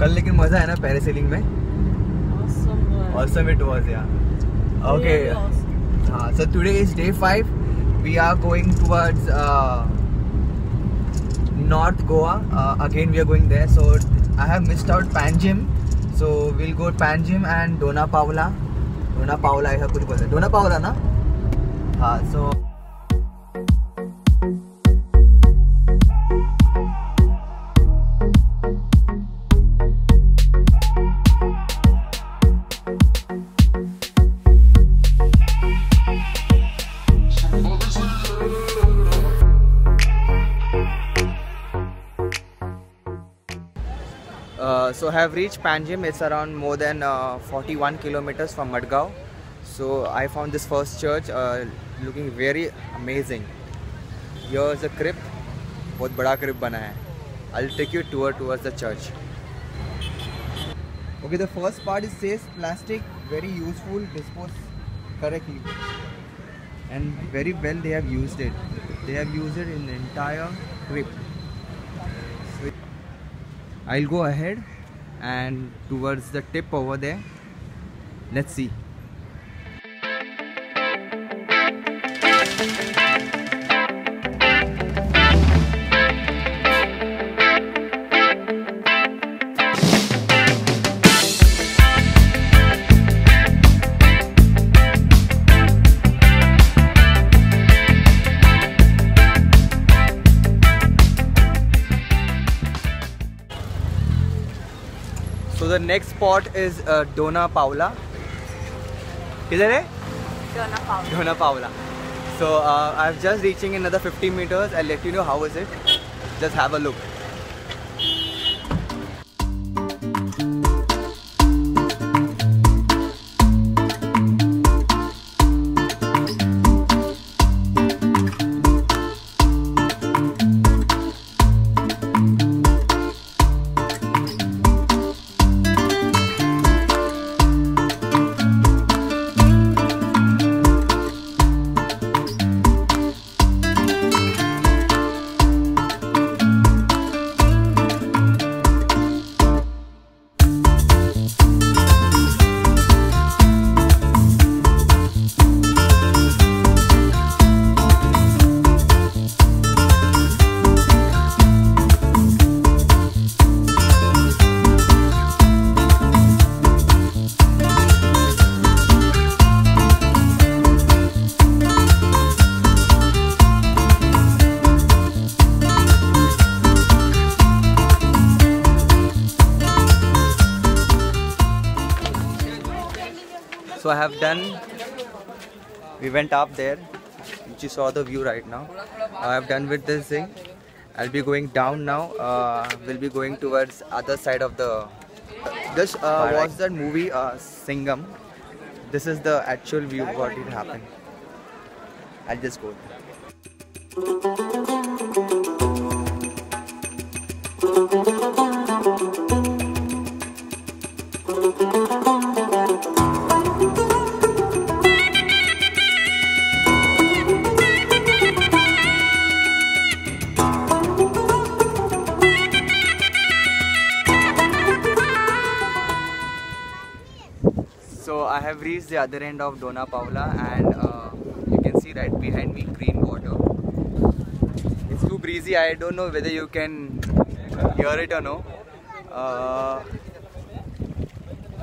कल लेकिन मज़ा है ना पैरासेलिंग में Awesome. it was yeah okay awesome. uh, so today is day 5 we are going towards uh, North Goa. Uh, again, we are going there. So I have missed out Panjim. So we'll go Panjim and Dona Paula. Dona Paula, I have to Dona Paula, na? Uh, so. so I have reached Panjim. It's around more than uh, 41 kilometers from Madgaon. So I found this first church uh, looking very amazing. Here is a crypt. बहुत बड़ा crypt बना है. I'll take you tour towards the church. Okay, the first part is says plastic very useful, dispose correctly, and very well they have used it. They have used it in the entire crypt. So I'll go ahead and towards the tip over there. Let's see. the next spot is uh, Dona Paula. Is it? Dona Paula. Dona Paula. So uh, I'm just reaching another 50 meters. I'll let you know how is it. Just have a look. So I have done. We went up there. You saw the view right now. I have done with this thing. I'll be going down now. Uh, we'll be going towards other side of the. This uh, was that movie uh, Singham. This is the actual view what it happened. I'll just go. I have reached the other end of Dona Paula and uh, you can see right behind me green water. It's too breezy. I don't know whether you can hear it or no. Uh,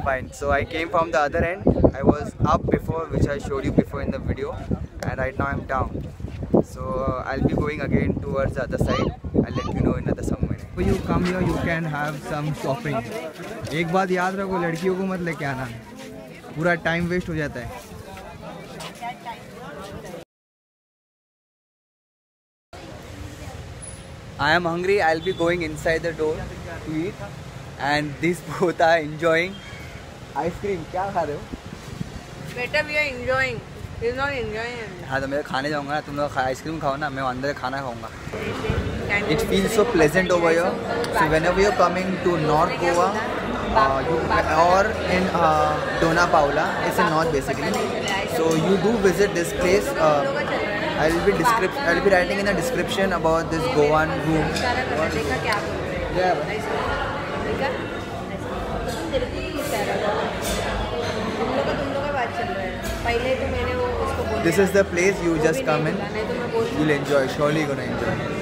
fine. So I came from the other end. I was up before, which I showed you before in the video, and right now I'm down. So uh, I'll be going again towards the other side. I'll let you know in another some minute. When you come here, you can have some shopping. एक बात याद रखो लड़कियों को मत लेके आना पूरा टाइम वेस्ट हो जाता है। I am hungry I'll be going inside the door to end this both are enjoying ice cream क्या खा रहे हो? बेटा वी आर एंजॉइंग हाँ तो मेरे तो खाने जाऊँगा तुम लोग आइसक्रीम खाओ ना मैं अंदर खाना खाऊँगा। It feel so pleasant over your so whenever you're coming to north Goa uh, or in uh, Dona Paula. It's in north basically. So you do visit this place. Uh, I'll be descript- I'll be writing in the description about this Goan room. Yeah. This is the place you just come in. You'll enjoy. Surely you're gonna enjoy.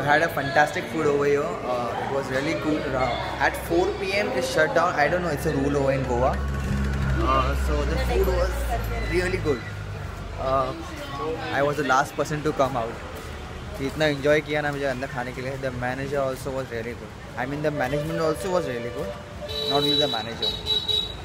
So had a fantastic food over here. Uh, it was really cool. Uh, at 4 p.m. it's shut down. I don't know. It's a rule over in Goa. Uh, so the food was really good. Uh, I was the last person to come out. इतना enjoy किया ना मुझे अंदर खाने के लिए the manager also was very good I mean the management also was really good not only the manager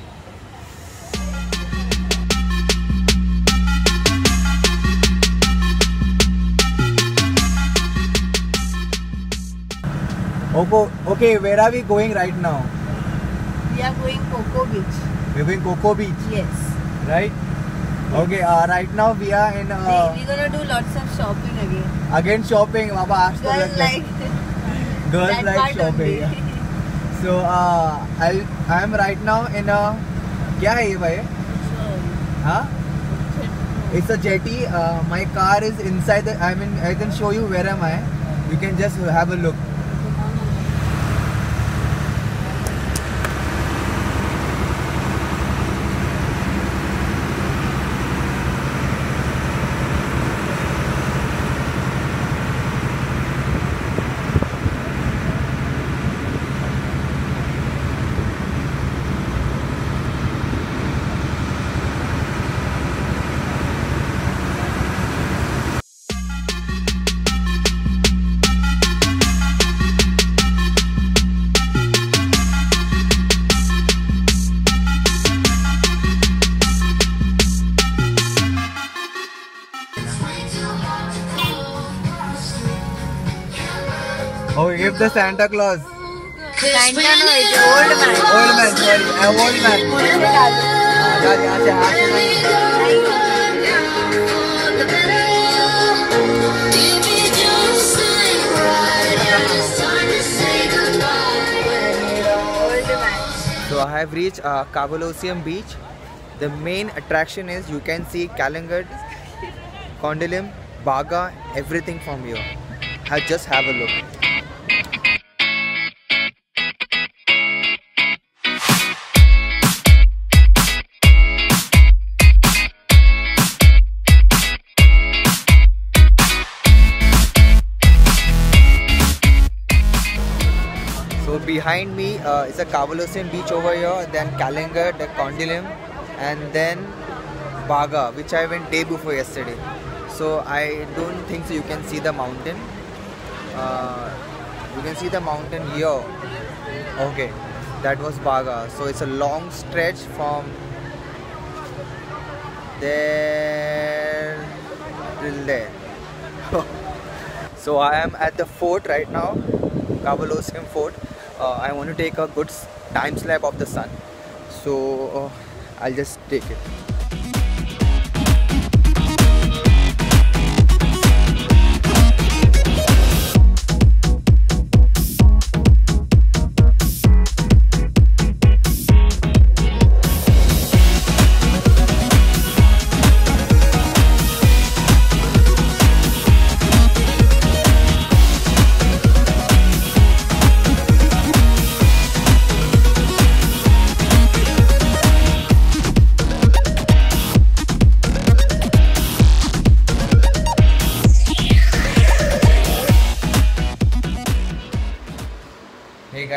Okay, okay, where are we going right now? We are going Coco Beach. We're going Coco Beach, Yes. right? Okay, uh, right now we are in uh, We're gonna do lots of shopping again. again shopping. Baba, आज तो Girls लग- like girls that like part shopping. only. So uh, I'll I'm right now in a क्या है ये भाई? Huh? It's a jetty. Uh, my car is inside. The, I mean, I can show you where am I. You can just have a look. Oh, give the Santa Claus. Santa no, uh, old man. Old man, sorry. An old man. So I have reached uh, Kavalosium beach. The main attraction is you can see Calangute, Candolim, Baga, everything from here. I just have a look. Behind me uh, is a Cavalosian beach over here, then Kalinga, the Candolim, and then Baga, which I went day before yesterday. So I don't think so. You can see the mountain. Uh, you can see the mountain here. Okay, that was Baga. So it's a long stretch from there till there. so I am at the fort right now, Cavalosium Fort. Uh, I want to take a good time lapse of the sun. So uh, I'll just take it.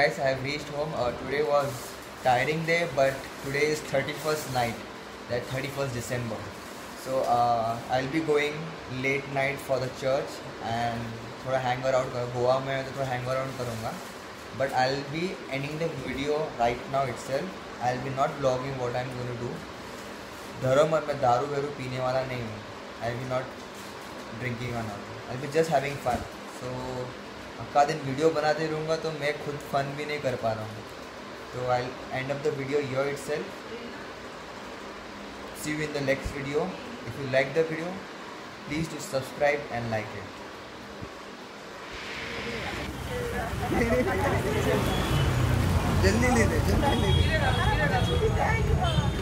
guys, I have reached home. Uh, today was tiring day, but today is 31st night, that 31st December. So uh, I'll be going late night for the church and थोड़ा hang out कर गोवा में तो थोड़ा hang out करूँगा. But I will be ending the video right now itself I will be not blogging what I am going do धर्म और मैं दारू वेरू पीने वाला नहीं हूँ. आई विल नॉट ड्रिंकिंग और not I be just having fun so का दिन वीडियो बनाते रहूँगा तो मैं खुद फन भी नहीं कर पा रहा हूँ। तो I end of the video your itself see you in the next video if you like the video please to subscribe and like it जल्दी ले दे, जल्दी ले दे।